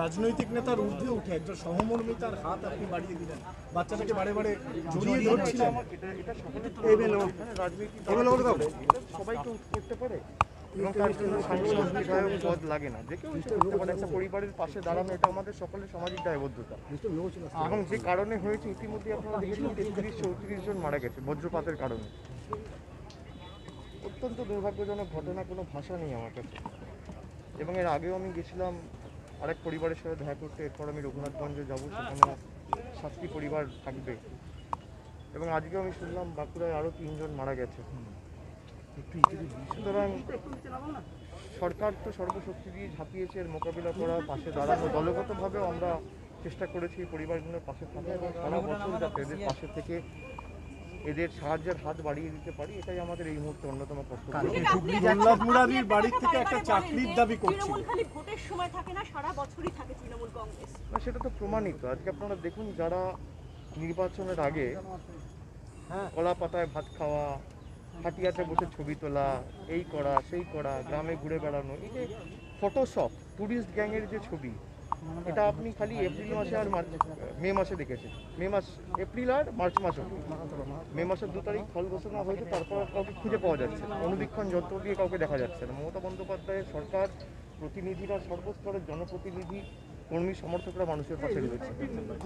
রাজনৈতিক নেতার ঊর্ধ্বে উঠে একজন সহমর্মিতার হাত আপনি বাড়িয়ে দিলেন। বাচ্চাটাকে বারে বারে জড়িয়ে ধরছিলেন। সবাইকে করতে পারে। এবং তার জন্য সাংসদ বিধায়ক পদ লাগে না। যে কেউ একটা পরিবারের পাশে দাঁড়ানো এটা আমাদের সকলের সামাজিক দায়বদ্ধতা। এবং যে কারণে হয়েছে ইতিমধ্যে আপনারা দেখেছেন তেত্রিশ চৌত্রিশ জন মারা গেছে বজ্রপাতের কারণে। অত্যন্ত দুর্ভাগ্যজনক ঘটনা কোনো ভাষা নেই আমার কাছে। এবং এর আগেও আমি গেছিলাম আরেক পরিবারের সাথে দেখা করতে। এরপর আমি রঘুনাথগঞ্জে যাব, সেখানে সাতটি পরিবার থাকবে। এবং আজকে আমি শুনলাম বাঁকুড়ায় আরও তিনজন মারা গেছে। সুতরাং সরকার তো সর্বশক্তি দিয়ে ঝাঁপিয়েছে, এর মোকাবিলা করা, পাশে দাঁড়ানো। দলগতভাবেও আমরা চেষ্টা করেছি পরিবারগুলোর পাশে থাকা এবং সারা বছর যাতে এদের পাশে থেকে এদের সাহায্যের হাত বাড়িয়ে দিতে পারি? এটাই আমাদের এই মুহূর্তে অন্যতম কর্তব্য মুরারির বাড়ির থেকে একটা চাকরির দাবি করছিল খালি ভোটের সময় থাকে না সারা বছরই থাকে তৃণমূল কংগ্রেস। না সেটা তো প্রমাণিত। আজকে আপনারা দেখুন যারা নির্বাচনের আগে কলা পাতায় ভাত খাওয়া হাটিয়াতে বসে ছবি তোলা এই করা সেই করা গ্রামে ঘুরে বেড়ানো এই যে ফটোশপ ট্যুরিস্ট গ্যাংয়ের যে ছবি এটা আপনি খালি এপ্রিল মাসে আর মার্চ মে মাসে দেখেছেন। মে মাস এপ্রিল আর মার্চ মাস মে মাসের দু তারিখ ফল ঘোষণা হয়েছে তারপর কাউকে খুঁজে পাওয়া যাচ্ছে না। অনুবীক্ষণ যন্ত্র দিয়ে কাউকে দেখা যাচ্ছে না। মমতা বন্দ্যোপাধ্যায়ের সরকার প্রতিনিধিরা সর্বস্তরের জনপ্রতিনিধি কর্মী সমর্থকরা মানুষের পাশে রয়েছে।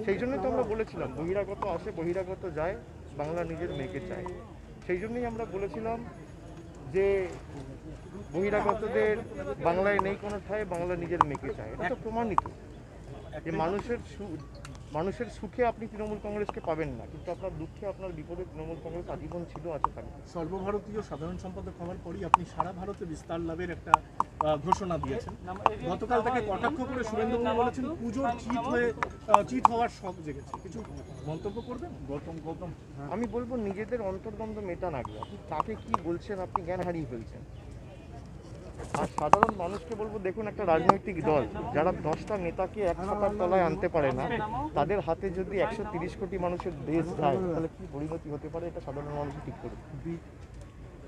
সেই জন্যই তো আমরা বলেছিলাম বহিরাগত আসে বহিরাগত যায় বাংলা নিজের মেয়েকে চায়। সেই জন্যই আমরা বলেছিলাম যে বহিরাগতদের বাংলায় নেই কোনো ঠায় বাংলা নিজের মেয়েকে চায়। এটা তো প্রমাণিত। যে মানুষের মানুষের সুখে আপনি তৃণমূল কংগ্রেসকে পাবেন না, কিন্তু আপনার দুঃখে আপনার বিপদে তৃণমূল কংগ্রেস আজীবন ছিল আছে থাকবে। সর্বভারতীয় সাধারণ সম্পাদক হওয়ার পরই আপনি সারা ভারতে বিস্তার লাভের একটা ঘোষণা দিয়েছেন। গতকাল তাকে কটাক্ষ করে সুরেন্দ্রবাবু বলেছেন পুজোর চিট হয়ে চিট হওয়ার শখ জেগেছে। কিছু মন্তব্য করবেন? গৌতম গৌতম। আমি বলব নিজেদের অন্তর্দ্বন্দ্ব মেটান আগে। আপনি তাকে কি বলছেন? আপনি জ্ঞান হারিয়ে ফেলছেন। আর সাধারণ মানুষকে বলব, দেখুন একটা রাজনৈতিক দল। যারা দশটা নেতাকে এক ছাতার তলায় আনতে পারে না, তাদের হাতে যদি একশো কোটি মানুষের দেশ যায়, তাহলে কি পরিণতি হতে পারে? এটা সাধারণ মানুষ ঠিক করবে।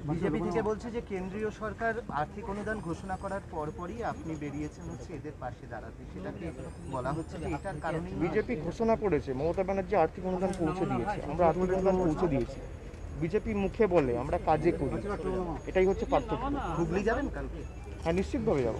বিজেপি থেকে বলছে যে কেন্দ্রীয় সরকার আর্থিক অনুদান ঘোষণা করার পরপরই আপনি বেরিয়েছেন হচ্ছে এদের পাশে দাঁড়াতে। সেটাকে বলা হচ্ছে যে এটার কারণে বিজেপি ঘোষণা করেছে মমতা ব্যানার্জি আর্থিক অনুদান পৌঁছে দিয়েছে আমরা আর্থিক অনুদান পৌঁছে দিয়েছি। বিজেপি মুখে বলে আমরা কাজে করি। এটাই হচ্ছে পার্থক্য। হুগলি যাবেন কালকে? হ্যাঁ নিশ্চিতভাবে যাব।